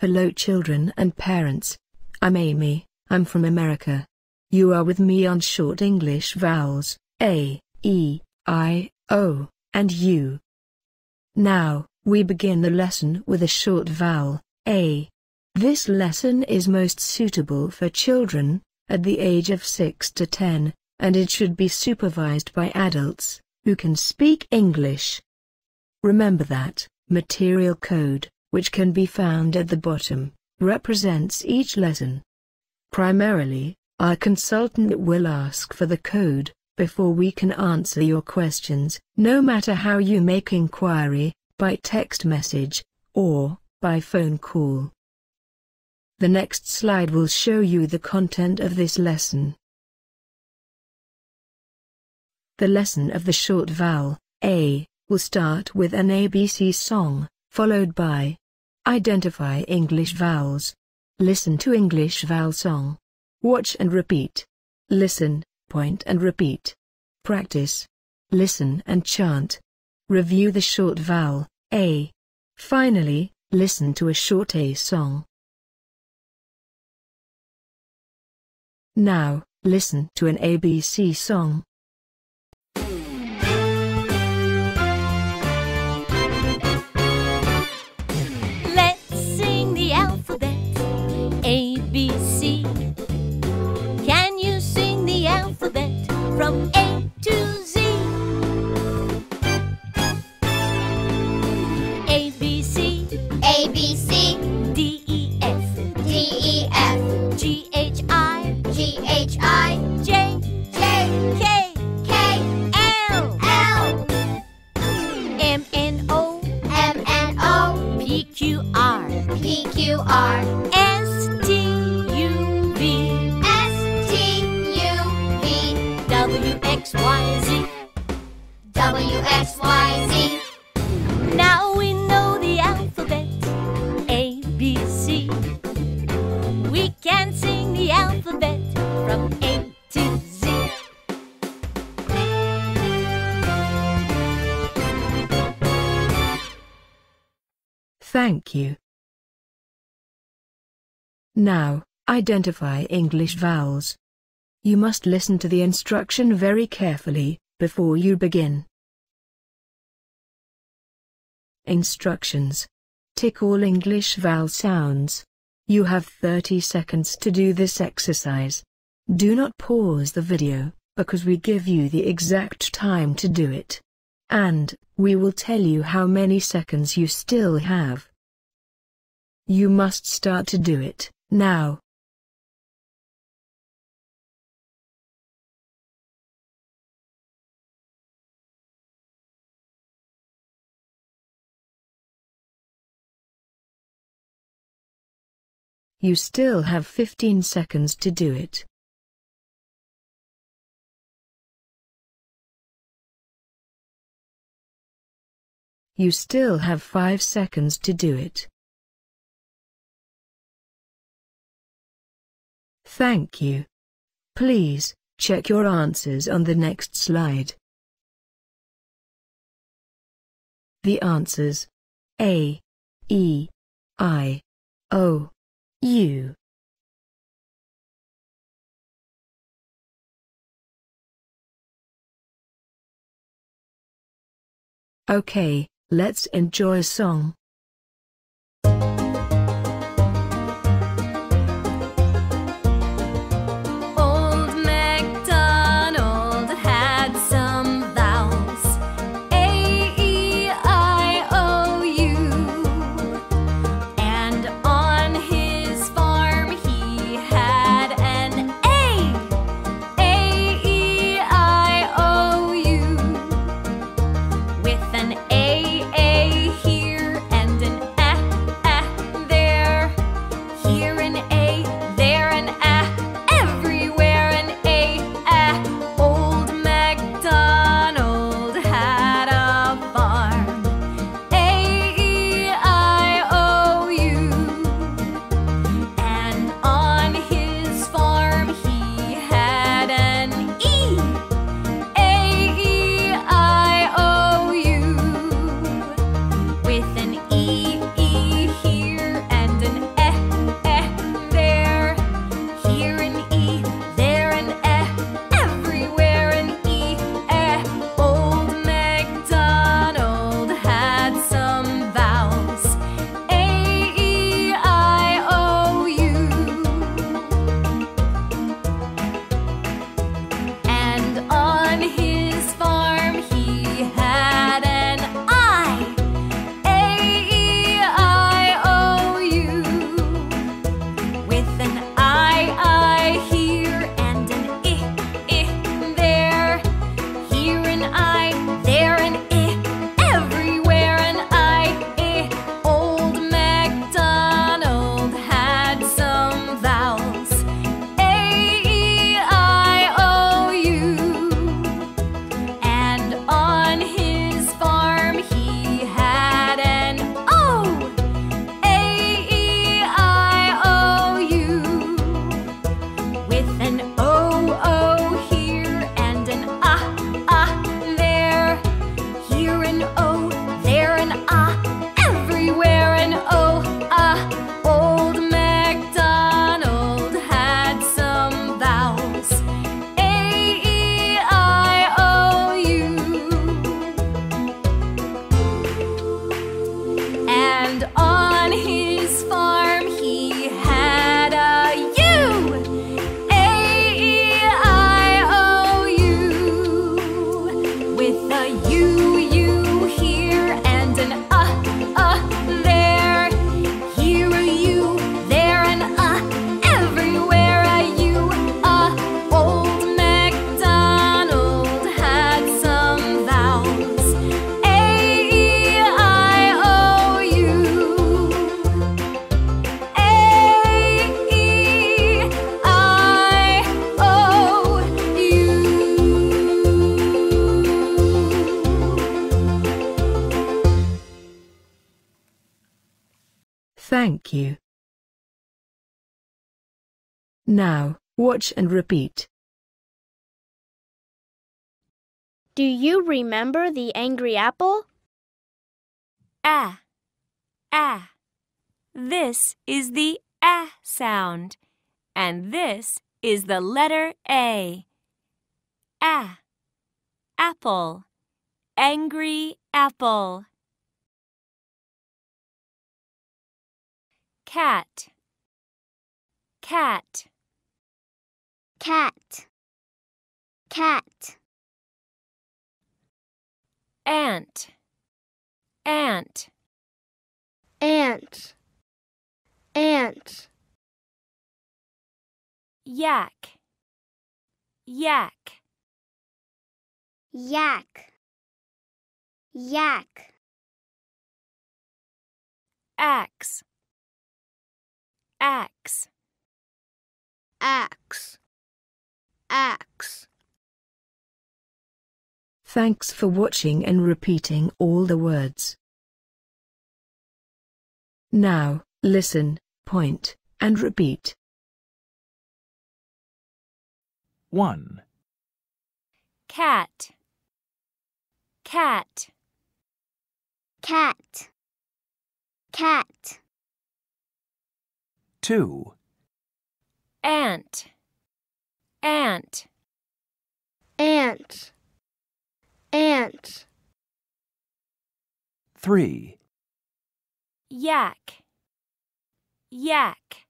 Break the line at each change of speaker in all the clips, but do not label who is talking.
Hello children and parents. I'm Amy, I'm from America. You are with me on short English vowels, A, E, I, O, and U. Now, we begin the lesson with a short vowel, A. This lesson is most suitable for children, at the age of 6 to 10, and it should be supervised by adults, who can speak English. Remember that, material code, which can be found at the bottom, represents each lesson. Primarily, our consultant will ask for the code, before we can answer your questions, no matter how you make inquiry, by text message, or by phone call. The next slide will show you the content of this lesson. The lesson of the short vowel, A, will start with an ABC song, followed by Identify English vowels. Listen to English vowel song. Watch and repeat. Listen, point and repeat. Practice. Listen and chant. Review the short vowel, A. Finally, listen to a short A song. Now, listen to an ABC song.
From A
You. Now, identify English vowels. You must listen to the instruction very carefully, before you begin. Instructions. Tick all English vowel sounds. You have 30 seconds to do this exercise. Do not pause the video, because we give you the exact time to do it. And, we will tell you how many seconds you still have. You must start to do it, now. You still have 15 seconds to do it. You still have 5 seconds to do it. Thank you. Please, check your answers on the next slide. The answers A, E, I, O, U. Okay, let's enjoy a song. Thank you. Now, watch and repeat.
Do you remember the angry apple?
ah, ah. This is the ah sound, and this is the letter A. Ah, apple, angry apple. Cat, cat,
Cat. Cat.
ant, ant,
Ant. Ant.
yak, yak,
Yak. Yak.
axe, axe.
Axe. Axe.
Thanks for watching and repeating all the words. Now, listen, point, and repeat.
1,
cat, cat,
Cat. Cat.
2,
ant, ant,
Ant. Ant.
3,
yak, yak,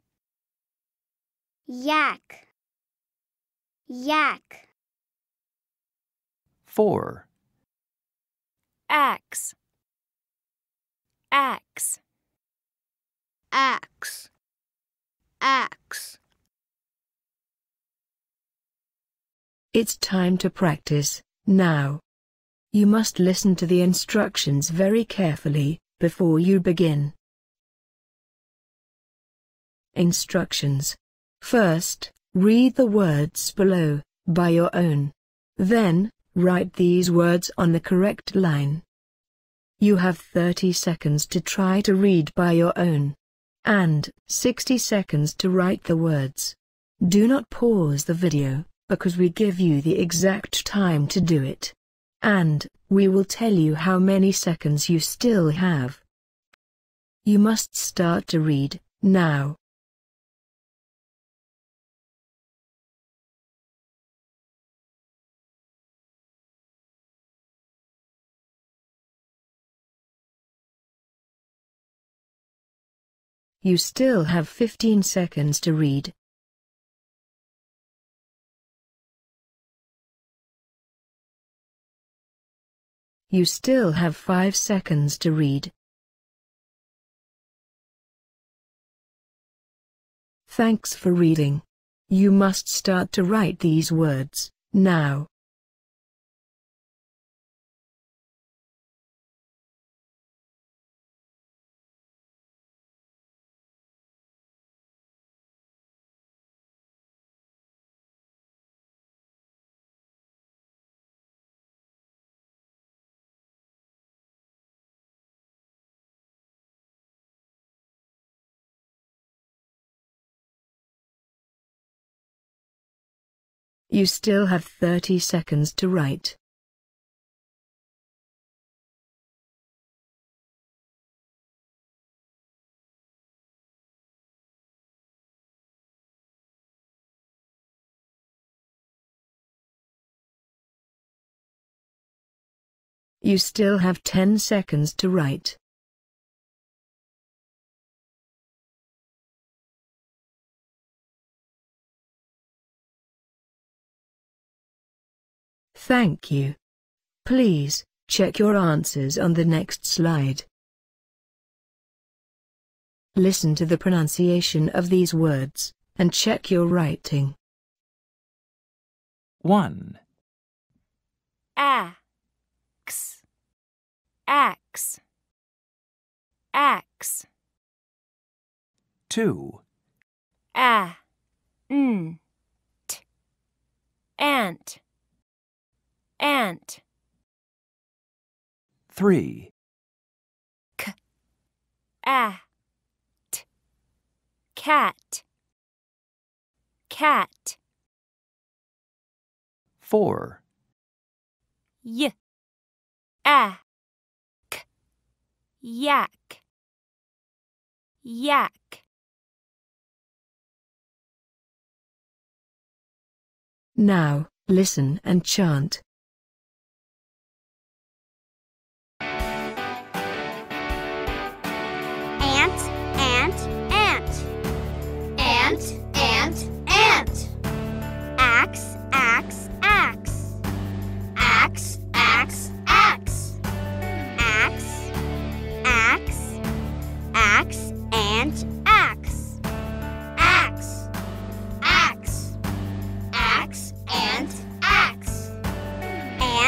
Yak. Yak.
4,
axe, axe,
Axe. Axe.
It's time to practice, now. You must listen to the instructions very carefully, before you begin. Instructions. First, read the words below, by your own. Then, write these words on the correct line. You have 30 seconds to try to read by your own. And 60 seconds to write the words. Do not pause the video, because we give you the exact time to do it. And, we will tell you how many seconds you still have. You must start to read, now. You still have 15 seconds to read. You still have 5 seconds to read. Thanks for reading. You must start to write these words, now. You still have 30 seconds to write. You still have 10 seconds to write. Thank you. Please, check your answers on the next slide. Listen to the pronunciation of these words, and check your writing.
1,
axe, axe, axe,
2,
ah, n, t, ant, ant,
3,
ah, t, cat, cat,
4.
y, a, k, yak, yak.
Now, listen and chant.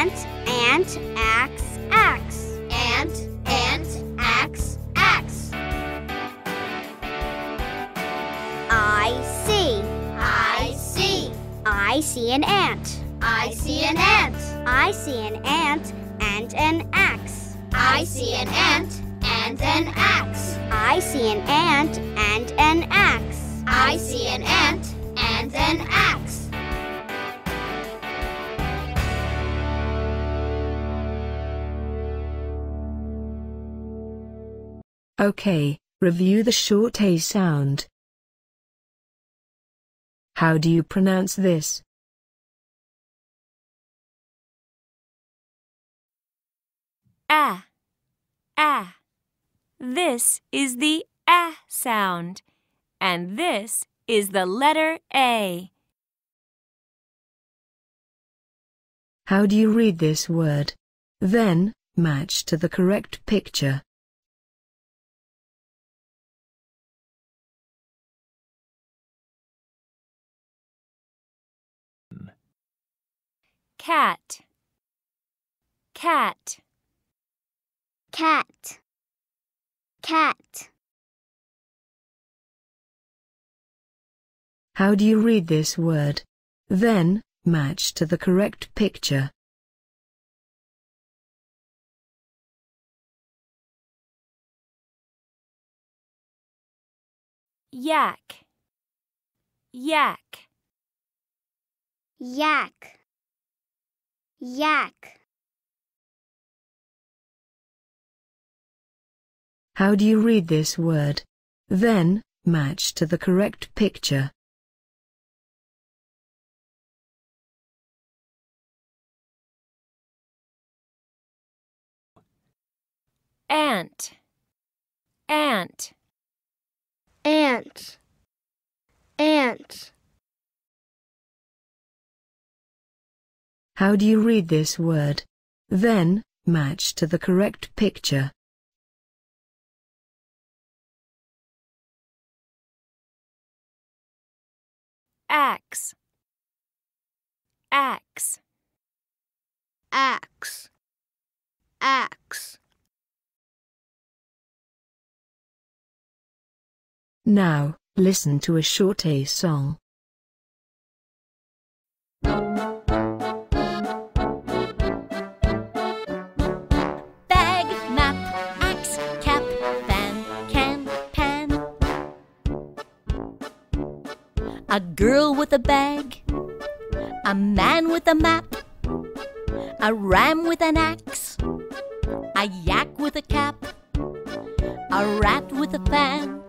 Ant, ant, axe, axe. Ant, ant, axe, axe. I see.
I see.
I see an ant.
I see an ant.
I see an ant and an axe.
I see an ant and an axe.
I see an ant and an axe.
I see an ant and an axe.
Okay, review the short A sound. How do you pronounce this?
a, a. This is the a sound, and this is the letter A.
How do you read this word? Then, match to the correct picture.
Cat, cat,
Cat. Cat.
How do you read this word? Then, match to the correct picture.
yak, yak,
Yak. Yak.
How do you read this word? Then, match to the correct picture.
ant, ant,
Ant. Ant.
How do you read this word? Then, match to the correct picture.
axe, axe,
Axe. Axe.
Now, listen to a short A song.
Girl with a bag, a man with a map, a ram with an axe, a yak with a cap, a rat with a fan,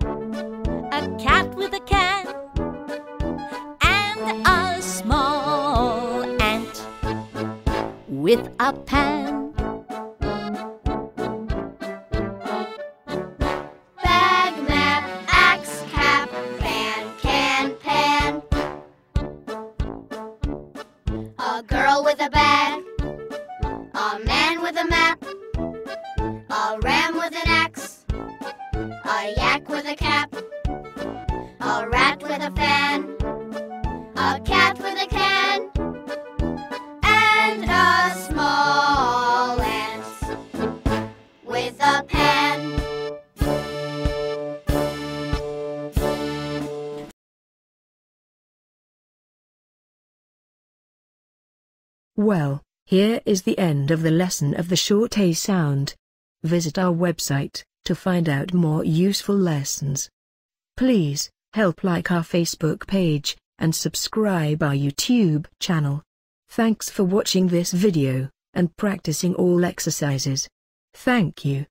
a cat with a can, and a small ant with a pan.
Well, here is the end of the lesson of the short A sound. Visit our website to find out more useful lessons. Please, help like our Facebook page, and subscribe our YouTube channel. Thanks for watching this video, and practicing all exercises. Thank you.